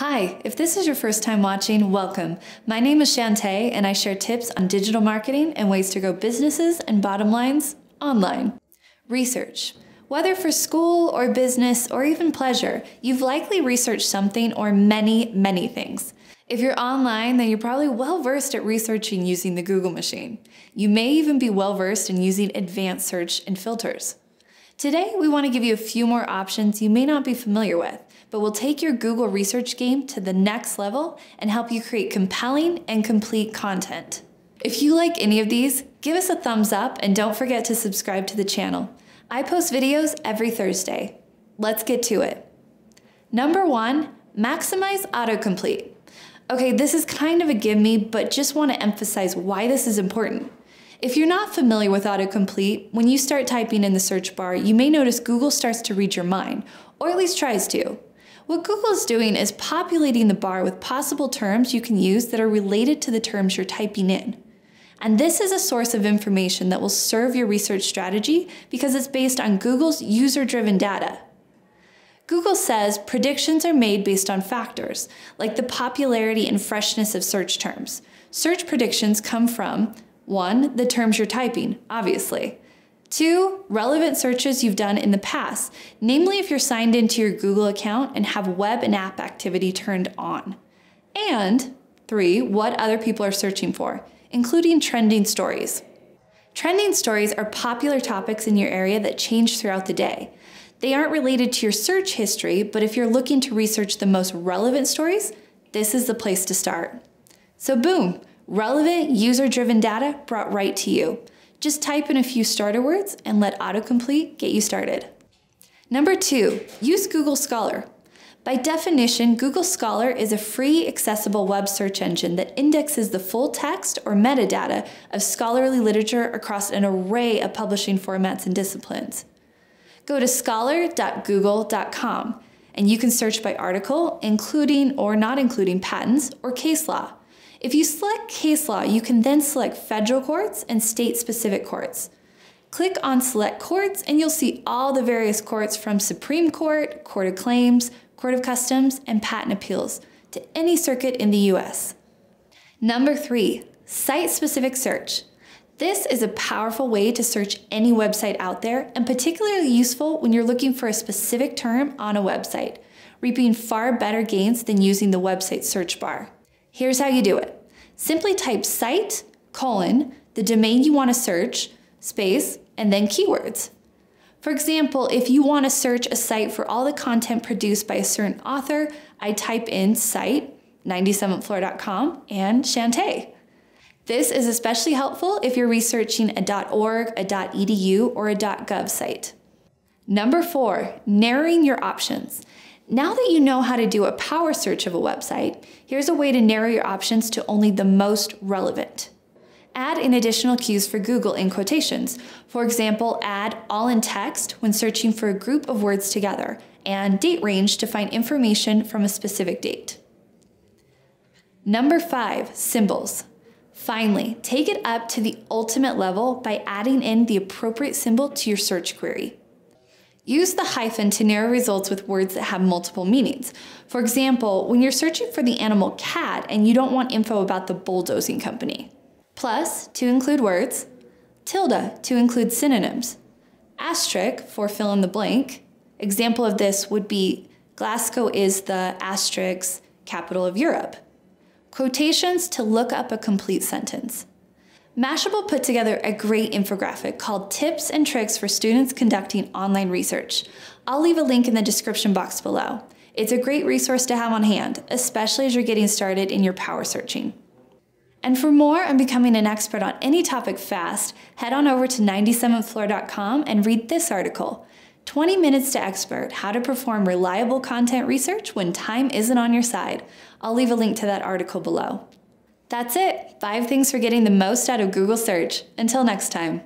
Hi, if this is your first time watching, welcome. My name is Shantae, and I share tips on digital marketing and ways to grow businesses and bottom lines online. Research. Whether for school or business or even pleasure, you've likely researched something or many, many things. If you're online, then you're probably well versed at researching using the Google machine. You may even be well versed in using advanced search and filters. Today, we want to give you a few more options you may not be familiar with, but will take your Google research game to the next level and help you create compelling and complete content. If you like any of these, give us a thumbs up and don't forget to subscribe to the channel. I post videos every Thursday. Let's get to it. Number one, maximize autocomplete. Okay, this is kind of a give me, but just want to emphasize why this is important. If you're not familiar with autocomplete, when you start typing in the search bar, you may notice Google starts to read your mind, or at least tries to. What Google is doing is populating the bar with possible terms you can use that are related to the terms you're typing in. And this is a source of information that will serve your research strategy because it's based on Google's user driven data. Google says predictions are made based on factors, like the popularity and freshness of search terms. Search predictions come from 1. The terms you're typing, obviously. 2. Relevant searches you've done in the past, namely if you're signed into your Google account and have web and app activity turned on. And 3. What other people are searching for, including trending stories. Trending stories are popular topics in your area that change throughout the day. They aren't related to your search history, but if you're looking to research the most relevant stories, this is the place to start. So, boom, relevant user driven data brought right to you. Just type in a few starter words and let autocomplete get you started. Number two, use Google Scholar. By definition, Google Scholar is a free, accessible web search engine that indexes the full text or metadata of scholarly literature across an array of publishing formats and disciplines. Go to scholar.google.com and you can search by article, including or not including patents or case law. If you select case law, you can then select federal courts and state specific courts. Click on Select Courts and you'll see all the various courts from Supreme Court, Court of Claims, Court of Customs, and Patent Appeals to any circuit in the US. Number three, site specific search. This is a powerful way to search any website out there and particularly useful when you're looking for a specific term on a website, reaping far better gains than using the website search bar. Here's how you do it. Simply type site, colon, the domain you want to search, space, and then keywords. For example, if you want to search a site for all the content produced by a certain author, I type in site, 97thfloor.com, and Shantae. This is especially helpful if you're researching a .org, a .edu, or a .gov site. Number four, narrowing your options. Now that you know how to do a power search of a website, here's a way to narrow your options to only the most relevant. Add in additional cues for Google in quotations. For example, add allintext when searching for a group of words together, and date range to find information from a specific date. Number five, symbols. Finally, take it up to the ultimate level by adding in the appropriate symbol to your search query. Use the hyphen to narrow results with words that have multiple meanings. For example, when you're searching for the animal cat and you don't want info about the bulldozing company. Plus, to include words, tilde to include synonyms, asterisk for fill in the blank. Example of this would be Glasgow is the asterisk capital of Europe. Quotations to look up a complete sentence. Mashable put together a great infographic called Tips and Tricks for Students Conducting Online Research. I'll leave a link in the description box below. It's a great resource to have on hand, especially as you're getting started in your power searching. And for more on becoming an expert on any topic fast, head on over to 97thfloor.com and read this article 20 Minutes to Expert How to Perform Reliable Content Research When Time Isn't on Your Side. I'll leave a link to that article below. That's it. Five things for getting the most out of Google search. Until next time.